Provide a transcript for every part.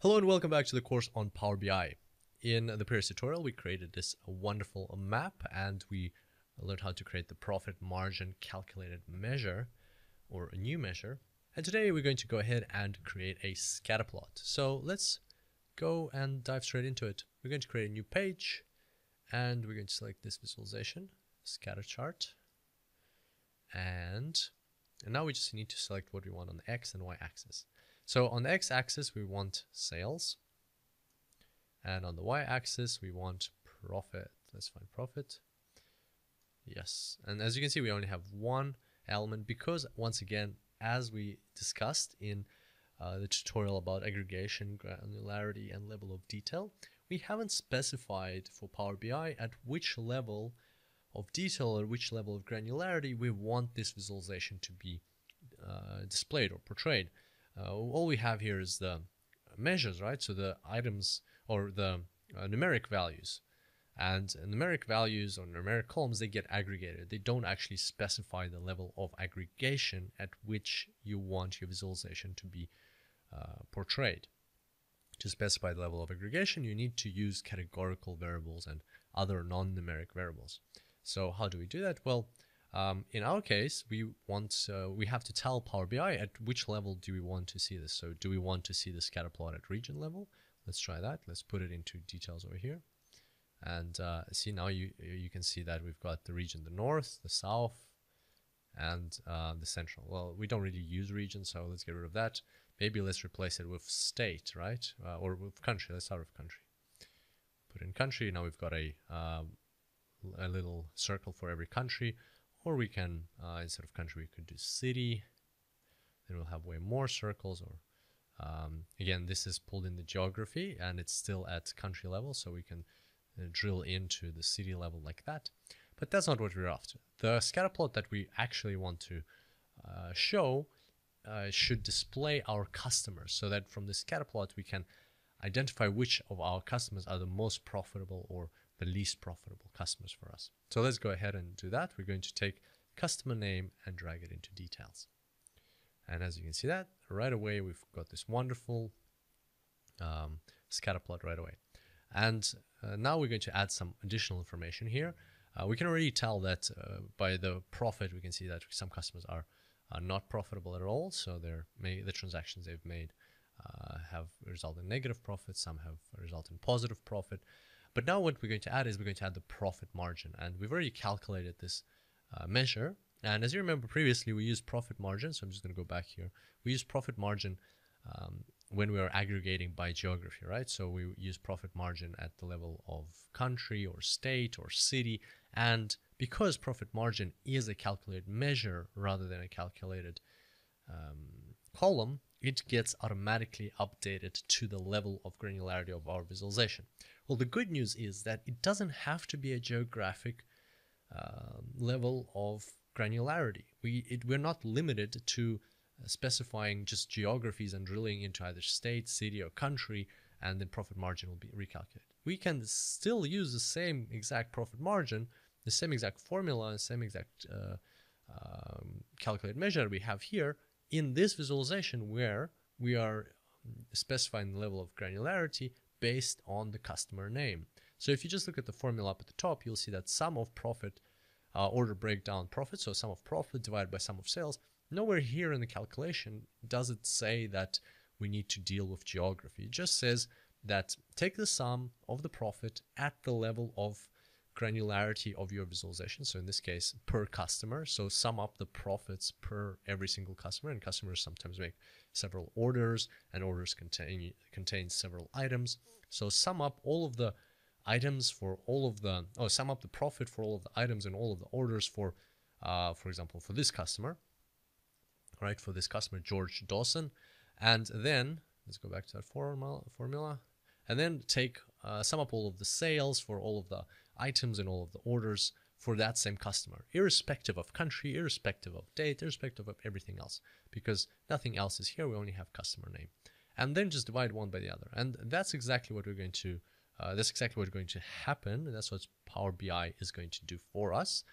Hello and welcome back to the course on Power BI. In the previous tutorial, we created this wonderful map and we learned how to create the profit margin calculated measure or a new measure. And today we're going to go ahead and create a scatter plot. So let's go and dive straight into it. We're going to create a new page and we're going to select this visualization, scatter chart. And, and now we just need to select what we want on the X and Y axis. So on the x-axis, we want sales. And on the y-axis, we want profit. Let's find profit. Yes. And as you can see, we only have one element because, once again, as we discussed in uh, the tutorial about aggregation, granularity, and level of detail, we haven't specified for Power BI at which level of detail or which level of granularity we want this visualization to be uh, displayed or portrayed uh, all we have here is the measures, right? So the items or the uh, numeric values. And numeric values or numeric columns, they get aggregated. They don't actually specify the level of aggregation at which you want your visualization to be uh, portrayed. To specify the level of aggregation, you need to use categorical variables and other non-numeric variables. So how do we do that? Well, um, in our case, we want uh, we have to tell Power BI at which level do we want to see this. So do we want to see the scatter plot at region level? Let's try that. Let's put it into details over here. And uh, see now you you can see that we've got the region, the north, the south, and uh, the central. Well, we don't really use region, so let's get rid of that. Maybe let's replace it with state, right? Uh, or with country. Let's start with country. Put in country. Now we've got a um, a little circle for every country or we can, uh, instead of country, we could do city. Then we'll have way more circles. Or um, again, this is pulled in the geography and it's still at country level, so we can uh, drill into the city level like that. But that's not what we're after. The scatter plot that we actually want to uh, show uh, should display our customers so that from the scatter plot we can identify which of our customers are the most profitable or the least profitable customers for us. So let's go ahead and do that. We're going to take customer name and drag it into details. And as you can see that, right away, we've got this wonderful um, scatter plot right away. And uh, now we're going to add some additional information here. Uh, we can already tell that uh, by the profit, we can see that some customers are, are not profitable at all. So may, the transactions they've made uh, have resulted in negative profit. Some have resulted in positive profit. But now what we're going to add is we're going to add the profit margin. And we've already calculated this uh, measure. And as you remember previously, we used profit margin. So I'm just going to go back here. We use profit margin um, when we are aggregating by geography, right? So we use profit margin at the level of country or state or city. And because profit margin is a calculated measure rather than a calculated um, column, it gets automatically updated to the level of granularity of our visualization. Well, the good news is that it doesn't have to be a geographic uh, level of granularity. We, it, we're not limited to uh, specifying just geographies and drilling into either state, city, or country, and then profit margin will be recalculated. We can still use the same exact profit margin, the same exact formula, the same exact uh, um, calculated measure we have here in this visualization where we are specifying the level of granularity based on the customer name. So if you just look at the formula up at the top, you'll see that sum of profit, uh, order breakdown profit, so sum of profit divided by sum of sales, nowhere here in the calculation does it say that we need to deal with geography. It just says that take the sum of the profit at the level of granularity of your visualization. So in this case, per customer. So sum up the profits per every single customer. And customers sometimes make several orders, and orders contain contain several items. So sum up all of the items for all of the oh sum up the profit for all of the items and all of the orders for uh, for example for this customer right for this customer George Dawson and then let's go back to that formula formula and then take uh, sum up all of the sales for all of the items and all of the orders for that same customer, irrespective of country, irrespective of date, irrespective of everything else, because nothing else is here. We only have customer name. And then just divide one by the other. And that's exactly what we're going to, uh, that's exactly what's going to happen. And that's what Power BI is going to do for us.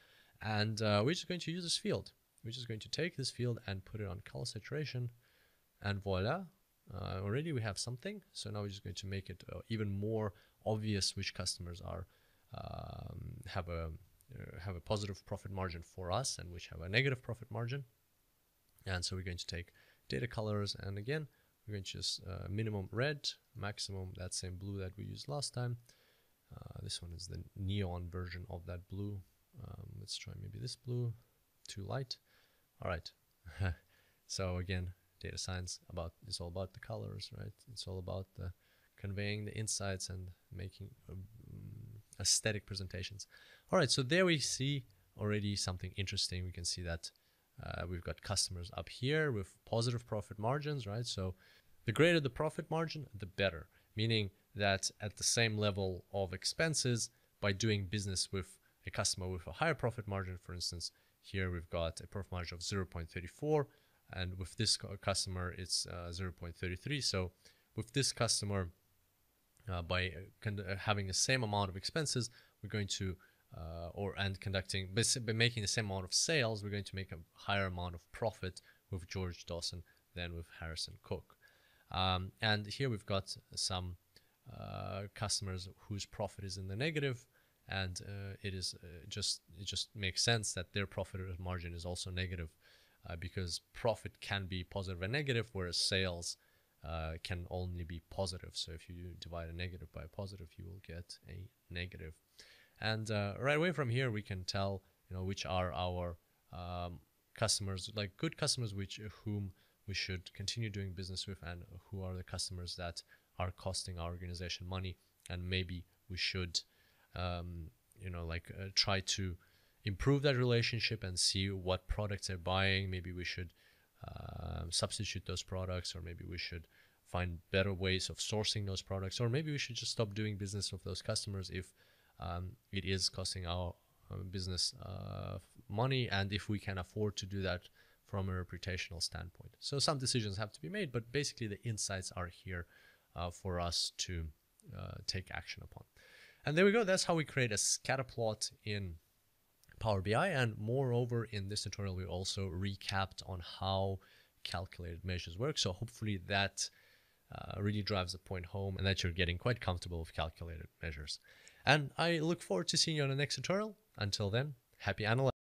And uh, we're just going to use this field. We're just going to take this field and put it on color saturation. And voila, uh, already we have something. So now we're just going to make it uh, even more obvious which customers are um, have a uh, have a positive profit margin for us and which have a negative profit margin. And so we're going to take data colors and again we're going to choose uh, minimum red, maximum that same blue that we used last time. Uh, this one is the neon version of that blue. Um, let's try maybe this blue, too light. All right. so again, data science about it's all about the colors, right? It's all about the conveying the insights and making um, aesthetic presentations. All right, so there we see already something interesting. We can see that uh, we've got customers up here with positive profit margins, right? So the greater the profit margin, the better, meaning that at the same level of expenses, by doing business with a customer with a higher profit margin, for instance, here we've got a profit margin of 0.34, and with this customer, it's uh, 0.33. So with this customer, uh, by uh, uh, having the same amount of expenses, we're going to uh, or and conducting by making the same amount of sales, we're going to make a higher amount of profit with George Dawson than with Harrison Cook. Um, and here we've got some uh, customers whose profit is in the negative, and uh, it is uh, just it just makes sense that their profit margin is also negative, because profit can be positive and negative, whereas sales uh, can only be positive. So if you divide a negative by a positive, you will get a negative. And uh, right away from here, we can tell you know which are our um, customers, like good customers, which whom we should continue doing business with, and who are the customers that are costing our organization money, and maybe we should, um, you know, like uh, try to improve that relationship and see what products they're buying. Maybe we should uh, substitute those products, or maybe we should find better ways of sourcing those products, or maybe we should just stop doing business with those customers if um, it is costing our uh, business uh, money, and if we can afford to do that from a reputational standpoint. So some decisions have to be made, but basically the insights are here uh, for us to uh, take action upon. And there we go. That's how we create a scatter plot in Power BI. And moreover, in this tutorial, we also recapped on how calculated measures work. So hopefully that uh, really drives the point home and that you're getting quite comfortable with calculated measures. And I look forward to seeing you on the next tutorial. Until then, happy analyzing.